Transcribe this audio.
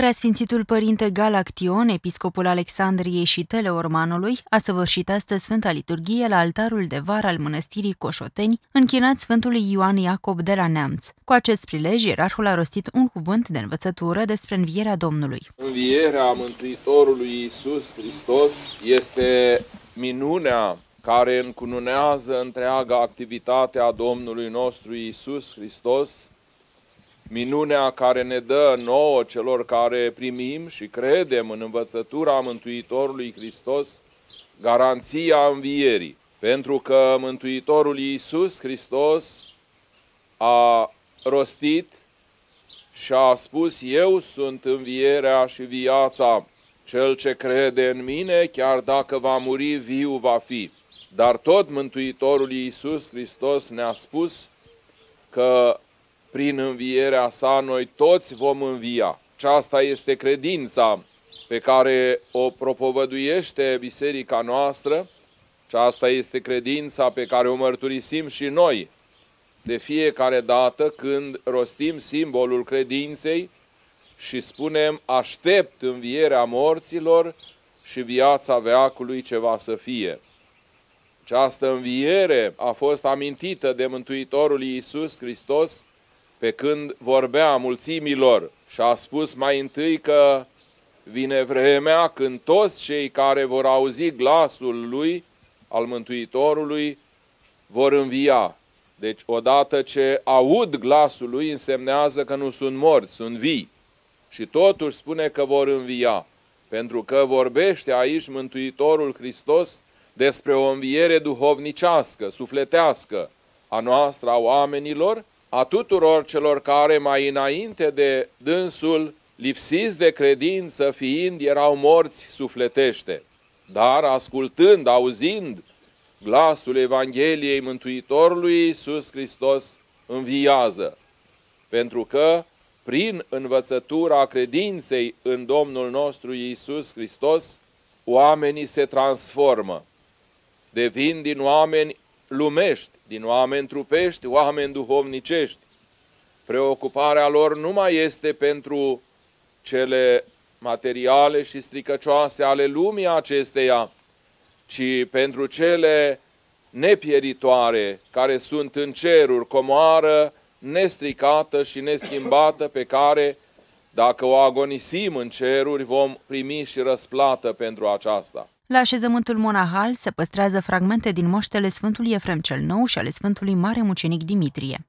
Preasfințitul Părinte Galaction, episcopul Alexandriei și Teleormanului, a săvârșit astăzi Sfânta Liturghie la altarul de vară al mănăstirii Coșoteni, închinat Sfântului Ioan Iacob de la Neamț. Cu acest prilej, ierarhul a rostit un cuvânt de învățătură despre învierea Domnului. Învierea Mântuitorului Iisus Hristos este minunea care încununează întreaga activitate a Domnului nostru Iisus Hristos, minunea care ne dă nouă celor care primim și credem în învățătura Mântuitorului Hristos, garanția învierii. Pentru că Mântuitorul Iisus Hristos a rostit și a spus, Eu sunt învierea și viața, cel ce crede în mine, chiar dacă va muri, viu va fi. Dar tot Mântuitorul Iisus Hristos ne-a spus că prin învierea sa noi toți vom învia. Aceasta este credința pe care o propovăduiește biserica noastră, aceasta este credința pe care o mărturisim și noi de fiecare dată când rostim simbolul credinței și spunem aștept învierea morților și viața veacului ce va să fie. Această înviere a fost amintită de Mântuitorul Iisus Hristos pe când vorbea mulțimilor și a spus mai întâi că vine vremea când toți cei care vor auzi glasul lui, al Mântuitorului, vor învia. Deci odată ce aud glasul lui însemnează că nu sunt morți, sunt vii. Și totuși spune că vor învia, pentru că vorbește aici Mântuitorul Hristos despre o înviere duhovnicească, sufletească a noastră, a oamenilor, a tuturor celor care mai înainte de dânsul, lipsiți de credință fiind, erau morți sufletește. Dar ascultând, auzind glasul Evangheliei Mântuitorului Iisus Hristos, înviază. Pentru că prin învățătura credinței în Domnul nostru Iisus Hristos, oamenii se transformă. Devin din oameni lumești, din oameni trupești, oameni duhovnicești. Preocuparea lor nu mai este pentru cele materiale și stricăcioase ale lumii acesteia, ci pentru cele nepieritoare care sunt în ceruri, comoară, nestricată și neschimbată, pe care, dacă o agonisim în ceruri, vom primi și răsplată pentru aceasta. La așezământul monahal se păstrează fragmente din moștele Sfântului Efrem cel Nou și ale Sfântului Mare Mucenic Dimitrie.